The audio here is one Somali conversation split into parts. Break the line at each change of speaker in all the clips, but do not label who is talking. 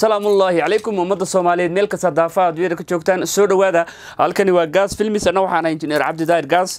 salaamullaahi calaykum ummadda soomaaliyeed. Meel kasta daafaha adduunyada ka joogtaan soo dhowaada. Halkani waa gaas filmis anna waxaan injineer cabdidaahir gaas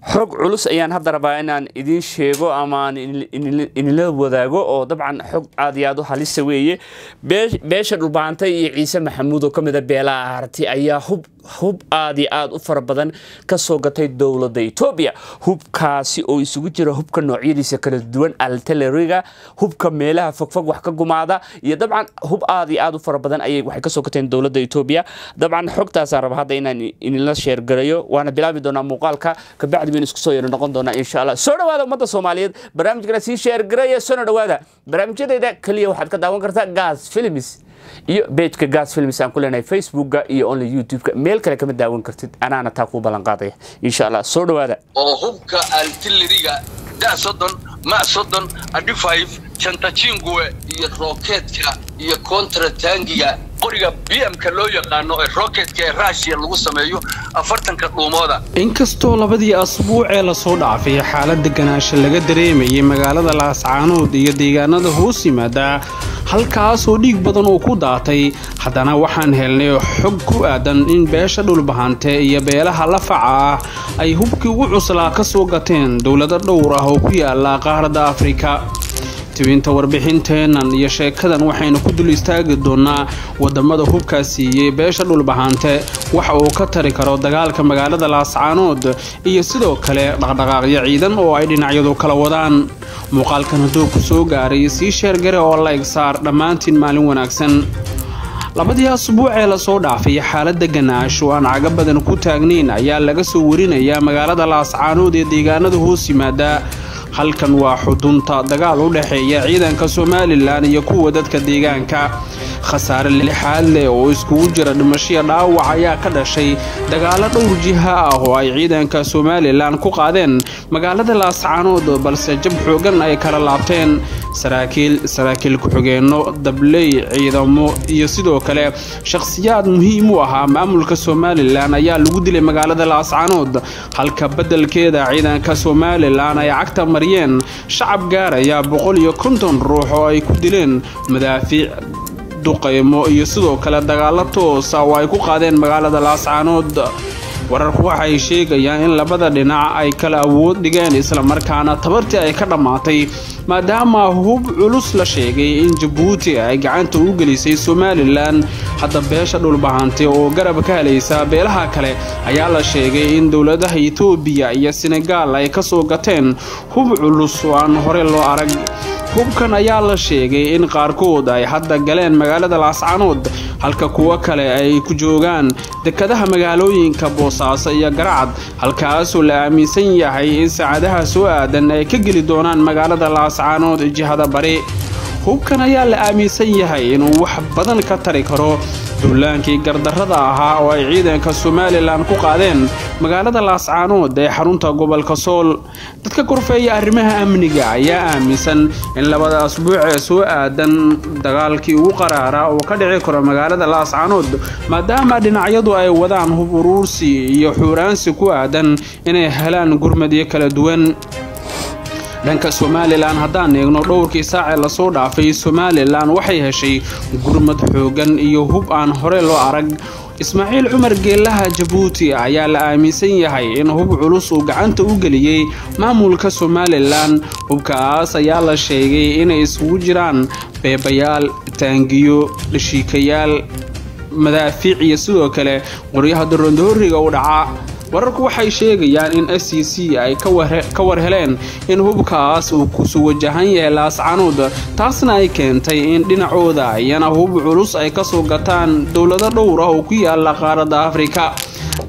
xog culus ayaan hadda rabaa inaan idiin sheego ama idinla wadaago oo dabcan xog aad u halisa weeye. Beesha dhulbaantay iyo ciise maxamuud oo ka mida beelaha harti ayaa hub hub aad iyo u fara badan ka gatay dowladda etoobiya hubkaasi oo isugu jira hubka noocyadiisa kala duwan altaleriga hubka meelaha fogfog wax ka gumaada iyo dabcan hub aad iyo u fara badan ayay waxay ka soo gateen dowladda etoobiya dabcan xogtaasaan raba hadda inaan idinla sheergarayo waana bilaabi doonaa muuqaalka kabacdi baynu isku soo yaro noqon doonaa insha allah soo dhawaada ummadda soomaaliyeed barnaamijkana sii sheergaraya soona dhawaada barnaamijyadayda keliya waxaad ka daawan kartaa gas films iyo bejka gas films aan ku leenahay facebooka iyo only youtube-ka. Meel kale kama daawan kartid. Anaana taa kuu ballan qaadaya. Insha allah soo dhawaada.
Oo hubka altileriga da soddon ma soddon adhi five jantajingue iyo rookeetka iyo kontratangiga. Qoriga b m-ka loo yaqaano ee rooketka ee rushia lagu sameeyo afartanka dhuumooda.
Inkastoo labadii asbuuc ee la soo dhaafay xaalad deganaasha laga dareemayay magaalada laascaanood iyo deegaanada hoos yimaada halkaasoo dhiig badan uu ku daatay. Haddana waxaan helnay xog ku aadan in beesha dhulbahante iyo beelaha lafaca ah ay hubkii ugu cuslaa ka soo gateen dowlado dhowr ah oo ku yaalla qaaradda afrika tibinta warbixinteennan iyo sheekadan waxaynu ku dul istaagi doonnaa waddamada hubkaa siiyey beesha dhulbahante waxa uu ka tari karo dagaalka magaalada laascaanood iyo sidoo kale dhaqdhaqaaqyo ciidan oo ay dhinacyadu kala wadaan. Muuqaalkan hadduu ku soo gaaray sii sheergare oo la egsaar dhammaantiin maalin wanaagsan. Labadii asbuuc ee la soo dhaafay xaalada ganaash aan caga badan ku taagnayn ayaa laga soo warinayaa magaalada laascaanood ee deegaanada hoos yimaada halkan waa xudunta dagaal u dhexeeya ciidanka somalilan iyo kuwa dadka deegaanka khasaare lixaad leh oo iskugu jira dhimashiya dhaawac ayaa ka dhashay dagaalo dhowr jiha ah oo ay ciidanka somalilan ku qaadeen. Magaalada laascaanood balse jab xoogan ay kala laabteen. Saraakiil saraakiil ku-xigeenno dabley ciidamo iyo sidoo kale shakhsiyaad muhiim u ahaa maamulka somalilan ayaa lagu dilay magaalada laascaanood halka beddelkeeda ciidanka somalilan ay cagta mariyeen. Shacab gaaraya boqol iyo konton ruux oo ay ku dileen madaafiic duqaymo iyo sidoo kale dagaalo toosa oo ay ku qaadeen magaalada laascaanood wararku waxay sheegayaan in labada dhinac ay kala awood dhigeen islamarkaana tabartii ay ka dhammaatay maadaama hub culus la sheegay in jabuuti ay gacanta u gelisay somalilan hadda beesha dhulbahante oo garab ka helaysa beelaha kale ayaa la sheegay in dowladaha etoobiya iyo senegaal ay ka soo gateen. Hub culus oo aan hore loo arag hubkan ayaa la sheegay in qaarkood ay hadda galeen magaalada laascaanood halka kuwo kale ay ku joogaan dekadaha magaalooyinka boosaaso iyo garacad halkaasoo la aaminsan yahay in saacadaha soo aadan ay ka geli doonaan magaalada laascaanood jihada bari hubkan ayaa la aaminsan yahay inuu wax badan ka tari karo duulaankii gardarrada ahaa oo ay ciidanka somalilan ku qaadeen magaalada laascaanood ee xarunta gobolka sool dadka korfeeya arrimaha amniga ayaa aaminsan in labada asbuuc ee soo aadan dagaalkii ugu qaraara oo ka dhici karo magaalada laascaanood maadaama dhinacyadu ay wadaan hub uruursi iyo xuuraansi ku aadan inay helaan gurmadyo kala duwan dhanka somalilan. Haddaan eegno dhowrkii saacee la soo dhaafay somalilan waxay heshay gurmad xoogan iyo hub aan hore loo arag. Ismaaciil cumar geelaha jabuuti ayaa la aaminsan yahay in hub culus uu gacanta u geliyey maamulka somalilan. Hubkaas ayaa la sheegay inay isugu jiraan beebayaal taangiyo dhashiikayaal madaafiic iyo sidoo kale qoryaha darondooriga u dhaca wararku waxay sheegayaan in s c c ay ka war heleen in hubkaas uu kusu wajahan yahay laascaanood taasna ay keentay in dhinacooda iyana hub culus ay ka soo gataan dowlado dhowr ah oo ku yaalla qaaradda afrika.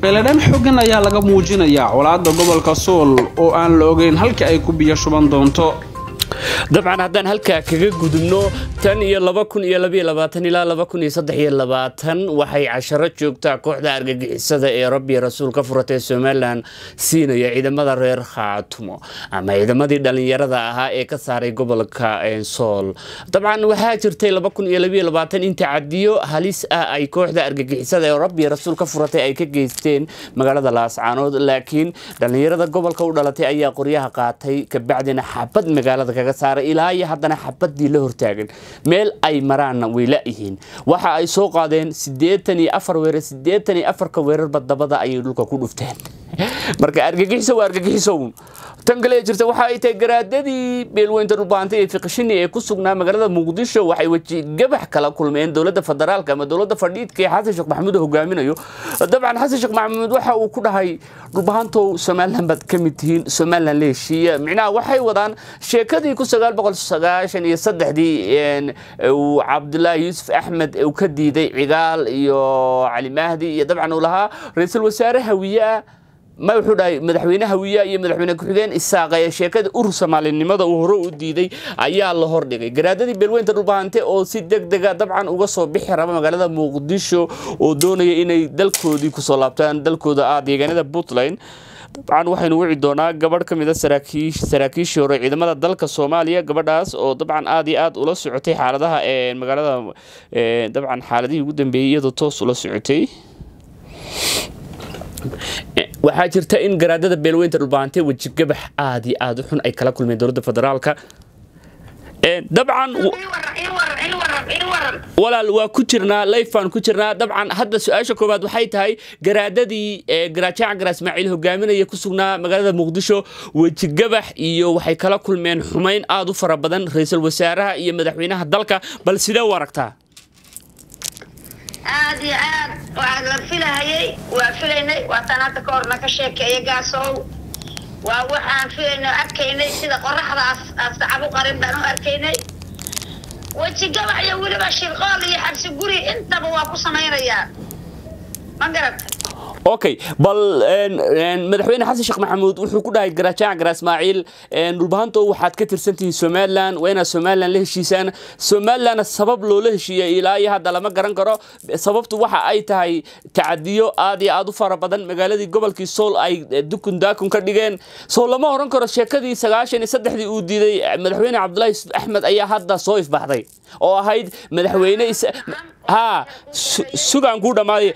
Qeeladhan xoogan ayaa laga muujinayaa colaadda gobolka sool oo aan la ogeyn halka ay ku biyo shuban doonto
dabcan haddaan halkaa kaga gudubno tan iyo waxay casharo joogtaa kooxda argagixisada ee rabbi rasuul ka furatay somalilan siinaya ciidamada reer khaatumo ama ciidamadii dhallinyarada ahaa ee ka saaray gobolka sool dabcan waxaa jirtay laba kun iyo labaiyo labaatan in tacadiyo halis ah ay kooxda argagixisada ee rabbi rasuul ka furatay ay ka geysteen magaalada laascaanood laakiin dhallinyarada gobolka u dhalatay ayaa qoryaha qaatay kabacdina xabad magaalada kaga laga saaray ilaa iyo haddana xabadii la hortaagan. Meel ay maraanna way la-yihiin waxa ay soo qaadeen siddeetan iyo afar weerar siddeetan iyo afarka weerarba dabada ayay dhulka ku dhufteen marka argagixiso waa argagixisow tan kale ee jirta waxa ay tahay garaadadii beelweynta dhulbaantay ee fiqishini ee ku sugnaa magaalada muqdisho. Waxay weji gabax kala kulmeen dowladda federaalka ama dowladda fadhiidka ee xasan sheekh maxamuud hogaaminayo. Dabcan xasan sheekh maxamuud waxa uu ku dhahay dhulbahantow somalilan baad ka mid tihiin somalilan la heshiiya. Micnaha waxay wadaan sheekadii ku sagaal boqol sagaashan iyo saddexdii uu cabdulaahi yuusuf axmed uu ka diiday cigaal iyo cali mahdi. Iyo dabcan uu lahaa ra'iisul wasaare hawiye ah ma wuxuu dhahay madaxweyne hawiya iyo madaxweyne ku-xigeen isaaq ee sheekada urur soomaalinimada uu hore u diiday ayaa la hordhigay garaadadii beelweynta dhulbahante oo si deg dega dabcan uga soo bixi raba magaalada muqdisho oo doonaya inay dalkoodii ku soo laabtaan dalkooda ah deegaanada puntland. Dabcan waxaynu wici doonaa gabadh ka mid a saraakiishii hore ciidamada dalka soomaaliya gabadhaas oo dabcan aad iyo aad ula socotay xaaladaha magaalada dabcan xaaladihii ugu dambeeyey iyadoo toos ula socotay waxaa jirta in garaadada beelweynta dhulbaantay wejigabax aad iyo aad u xun ay kala kulmeen dowladda federaalka. Dabcan walaal waa ku jirnaa layfaan ku jirnaa. Dabcan hadda su'aasha koowaad waxay tahay garaadadii garaajaaca garaa ismaaciil hogaaminaya ku sugnaa magaalada muqdisho. Wejigabax iyo waxay kala kulmeen xumayn aad u fara badan ra'iisul wasaaraha iyo madaxweynaha dalka. Bal sidee u aragtaa
aad iyo aad waa la filahayay waa filaynay waataan hadda ka horna ka sheekeeya gaasow. Waa waxaan filaynay arkaynay sida qoraxdaas sacab u qarin baan u arkaynay. Weji gabax iyo weliba shirqool iyo xabsi guri intaba waa ku samaynayaa. Ma garata
okay bal madaxweyne xasan sheekh maxamuud wuxuu ku dhahay garaajaaca garaa ismaaciil dhulbahanto waxaad ka tirsantihiin somalilan waa inaad somalilan la heshiisaan. Somalilanna sabab loola heshiiya ilaa iyo hadda lama garan karo. Sababtu waxa ay tahay tacadiyo aad iyo aad u fara badan. Magaaladii gobolkii sool ay dukun daakun ka dhigeen. Soo lama oran karo sheekadii sagaashan iyo saddexdii uu diiday madaxweyne cabdulaahi yusuf axmed ayaa hadda soo ifbaxday oo ahayd madaxweyne ha sugaan kuu dhammaaday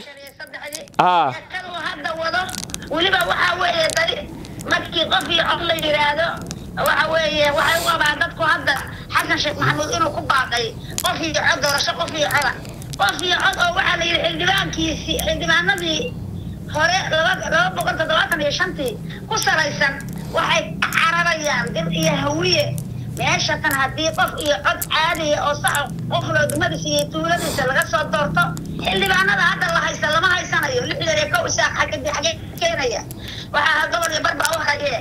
hadda wado weliba waxaa weeye dari markii qof iyo cod la yidhaahdo waxa weeye waxay u qabaan dadku hadda xasan sheekh maxamuud inuu ku baaqay qof iyo cod doorasho qof iyo coda. Qof iyo cod oo waxaa la yidhi xildhibaankiisii xildhibaanadii hore laba boqol toddobaatan iyo shantii ku salaysan waxay cararayaan dib iyo hawiye meesha tan haddii qof iyo cod caadiya oo sax qof loodumadiisa iyo tuuladiisa laga soo doorto xildhibaanada hadda la haysta lama haysanayo. Lixdan iyo kow isaaq xagge xagee keenaya. Waxaa gobol iyo barba u haye.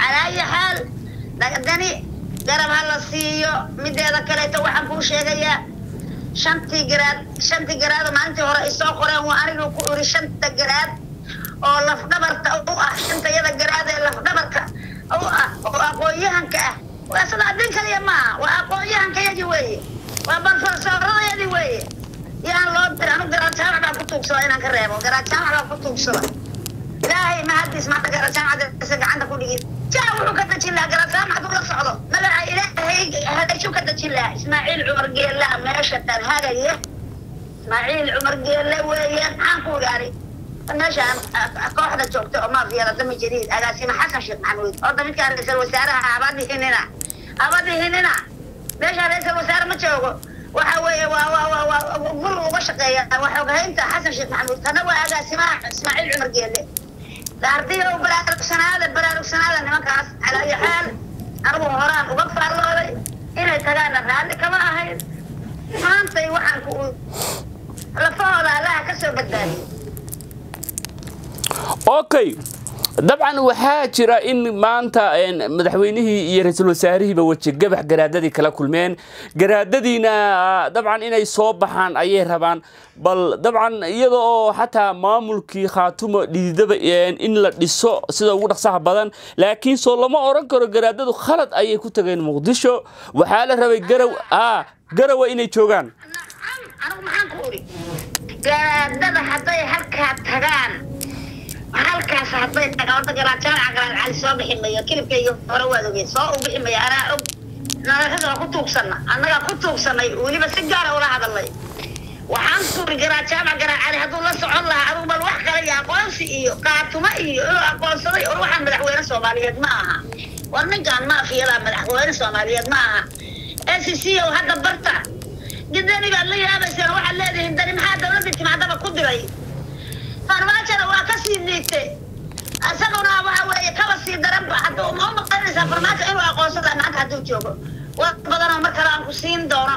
Calaa ayi xaal dani garab ha la siiyo. Mideeda kaleeto waxaan kuu sheegayaa shantii garaad shantii garaad maalintii hore ay soo qoreen. Waa anigu ku iri shanta garaad oo lafdhabarta u ah shantayada garaad ee lafdhabarka u ah oo aqoon-yahanka ah waa sida adin kaliya maaha waa aqoon-yahankayadii weeye waa barfarsoorradayadii weeye yaan loo dir anu garaadjaamac baan ku tuugsada inaan ka reebo garaadjaamac baan ku tuugsada ilaahay mahadiis maanta garaadjaamacdasa gacanta ku dhigin jaa wuxuu ka dejin lahaa garaadjaamac hadduu la socdo magaca ilaahay hadajuu ka dejin lahaa ismaaciil cumar geella meesha tan hagaya ismaaciil cumar geelle weeye maxaan ku gaari meeshaan kooxda joogta oo maafiyada dami jadiid agaasima xasan sheekh maxamuud oo damidkaa ra'iisul wasaaraha abadihinina meeshaan ra'iisul wasaare ma joogo. Waxa weeye guri uga shaqeeya. Waa xoghaynta xasan sheekh maxamuud. Kana waa agaasimaha ismaaciil cumar geelle daardiyo baraarugsanaada baraarugsanaada nimankaas calaa ayi xaal anigu horaan uga faallooday inay tagaana raalli kama ahayn. Maantay waxaan ku lafahooda allaha ka soo badbaadiyo
okay dabcan waxaa jira in maanta madaxweynihii iyo ra'iisul wasaarihiiba weji gabax garaadadii kala kulmeen garaadadiina dabcan inay soo baxaan ayay rabaan bal dabcan iyada oo xataa maamulkii khaatumo dhiidaba in la dhiso sida ugu dhaqsaha badan laakiin lama oran karo garaadadu khalad ayay ku tageen muqdisho waxaa la rabay garaw garawa inay joogaan
halkaas hadday tagaan horta garaajaaca garaad cali soo bixi mayo kilibkayga hore waad ogeed soo u bixi mayo anaa og. Nadaxada ku tuugsanna annagaa ku tuugsanay weliba si gaara ula hadalnay. Waxaan kuri garaajaaca garaad cali hadduu la socon lahaa adugu bal wax kale iyo aqoonsi iyo qaatumo iyo inuu aqoonsaday or waxaan madaxweyne soomaaliyeed ma aha. War ninkaan maafiyada madaxweyne soomaaliyeed ma aha. S c o hadda barta. Gidani baad la yaabayseen waxaad leedihiin dani maxaa dawladda timaadaba ku diray farmaajada waa ka sii liitay isaguna waxa weeye kaba sii daranba hadduu ma u maqanaysaa farmaajo inuu aqoonsada maanta hadduu joogo. War badanoo mar kale aan ku siin doono.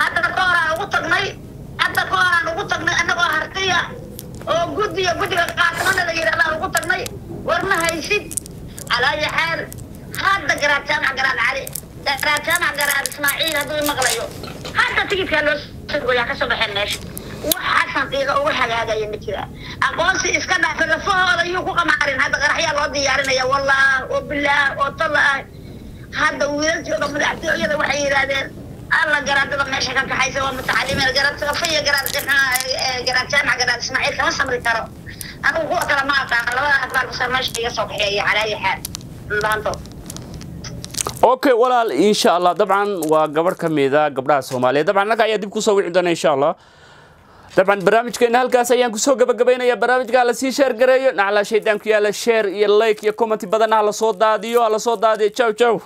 Hadda ka hor aan ugu tagnay hadda ka hor aan ugu tagnay annagoo hartiya oo guddiga guddiga qaasimada la yidhahdaan ugu tagnay war ma haysid calaayi xaal hadda garaad jaamac garaad cali garaad jaamac garaad ismaaciil hadduu imaqlayo hadda tigidkaa loo sogoyaa ka soo baxeen meesha qiiqa ugu hagaagaya ma jira aqoonsi iska dhaafa lafahooda yuu ku qamaarin. Hadda qaraxyaa loo diyaarinaya wallah oo bilaah oo talla ah hadda wiilal jooga madaxtooyada waxay yidhaahdeen alla garaadada meesha ka kaxaysa waa mutacalimiin garaad safa iyo garaad garaad jaamac garaad ismaaciil kama samri karo. Anigu kuwa kale ma aqaano labada akbaar basar meesha iga soo kaxeeya calaayi xaal. Laantood
okay walaal insha allah. Dabcan waa gabadh ka mida gabdhaha soomaaliyeed. Dabcan annaga ayaa dib ku soo wici doona insha allah dabcan barnaamijkeena halkaas ayaan ku soo gabagabaynaya barnaamijka la sii sheer gareeyo. Naclaa shaydaanku yaalla sheer iyo like iyo commenti badan. Ha la soo daadiyo ha la soo daadiyo. Jaw jaw